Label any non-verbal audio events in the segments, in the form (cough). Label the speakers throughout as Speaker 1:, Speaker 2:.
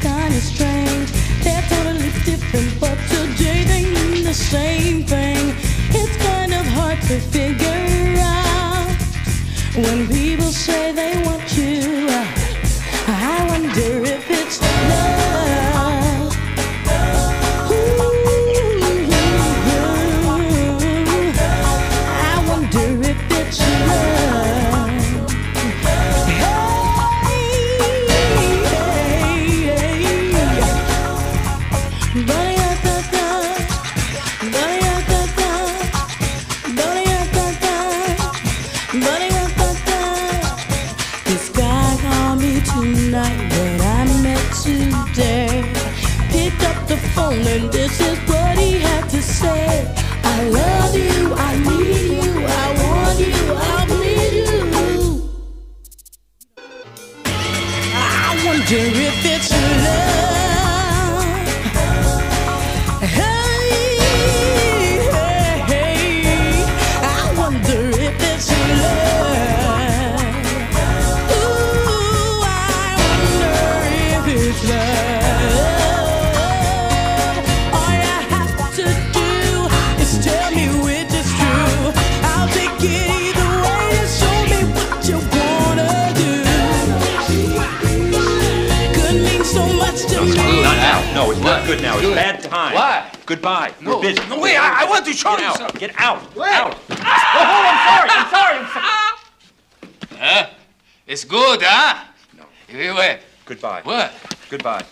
Speaker 1: kind of strange. They're totally different, but today they mean the same thing. It's kind of hard to figure out when people say they want you. I wonder if today. Picked up the phone and this is what he had to say. I love you, I need you, I want you, I need you. I wonder if it's love.
Speaker 2: No, it's not good now. It's bad time.
Speaker 3: Why?
Speaker 2: Goodbye.
Speaker 3: No,
Speaker 2: We're busy.
Speaker 3: no, wait, I- I want to show
Speaker 2: Get
Speaker 3: you
Speaker 2: out.
Speaker 3: something.
Speaker 2: Get out.
Speaker 3: Wait.
Speaker 2: Out. Ah! Oh, I'm sorry. I'm sorry. I'm sorry.
Speaker 3: Huh? It's good, huh? No. Wait, wait.
Speaker 2: Goodbye.
Speaker 3: What?
Speaker 2: Goodbye.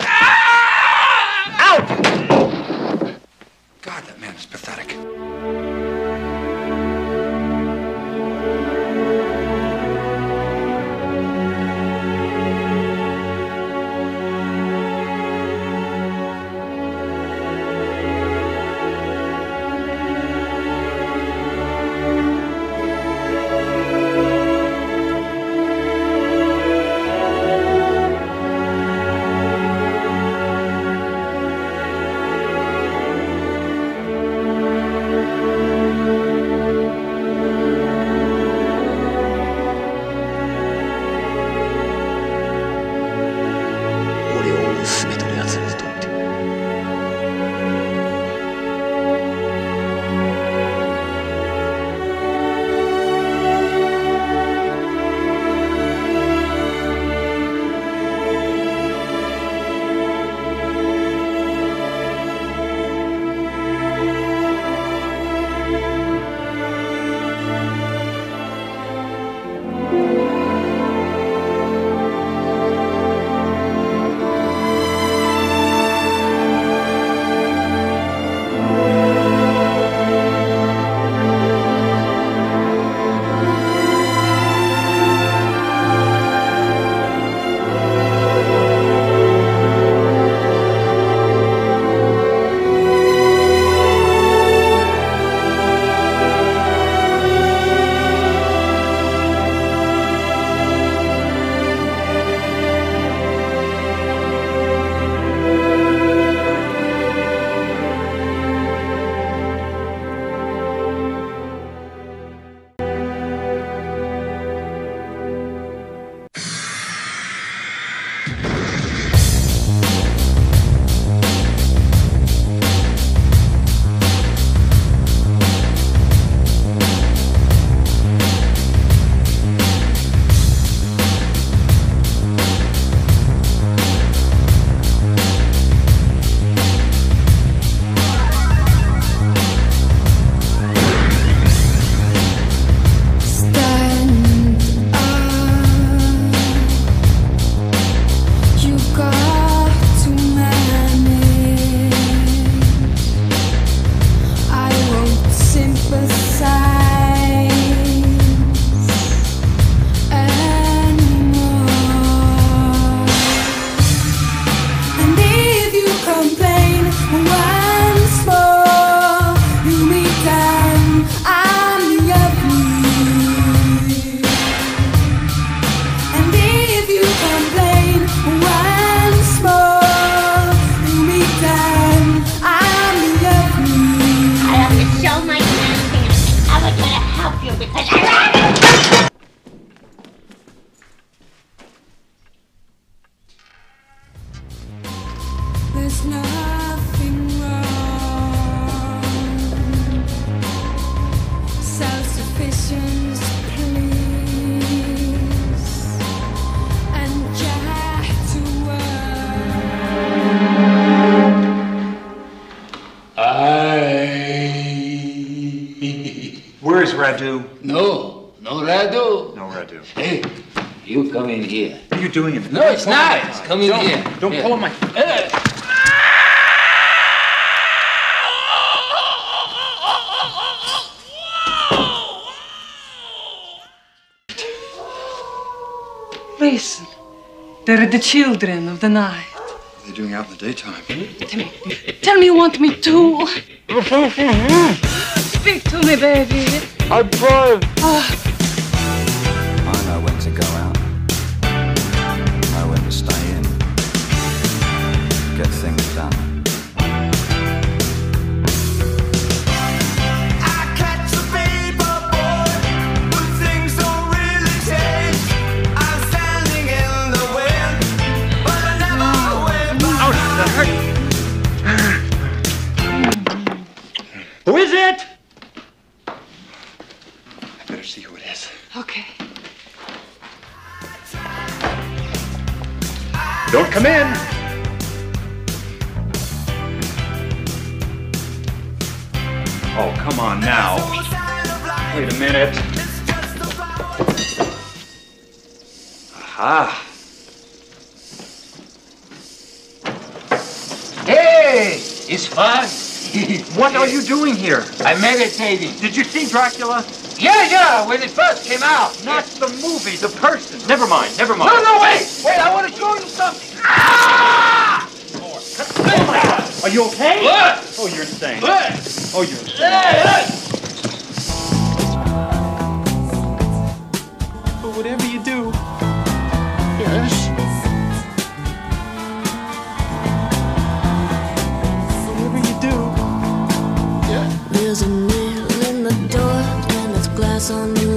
Speaker 2: Ah! Out!
Speaker 3: God, that man is pathetic.
Speaker 1: Where's
Speaker 2: Radu?
Speaker 4: No, no Radu.
Speaker 2: No Radu.
Speaker 4: Hey, you come in here.
Speaker 2: What are you doing in?
Speaker 4: No, it's not. Nice. Come in
Speaker 2: don't,
Speaker 4: here.
Speaker 2: Don't
Speaker 4: yeah.
Speaker 2: pull my.
Speaker 4: Uh.
Speaker 5: Listen, there are the children of the night.
Speaker 2: What are they doing out in the daytime?
Speaker 5: Tell me tell me you want me to. Speak to me, baby.
Speaker 6: I know
Speaker 2: Who is it? I better see who it is.
Speaker 5: Okay.
Speaker 2: Don't come in. Oh, come on now. Wait a minute. Aha.
Speaker 4: Hey, it's fun. (laughs)
Speaker 2: What are you doing here?
Speaker 4: I'm meditating.
Speaker 2: Did you see Dracula?
Speaker 4: Yeah, yeah, when it first came out.
Speaker 2: Not the movie, the person. Never mind, never mind.
Speaker 4: No, no, wait, wait, I want to show you something. Ah! Oh, my God.
Speaker 2: Are you okay? Oh, you're insane. Oh, you're insane.
Speaker 7: There's a nail in the door and it's glass on the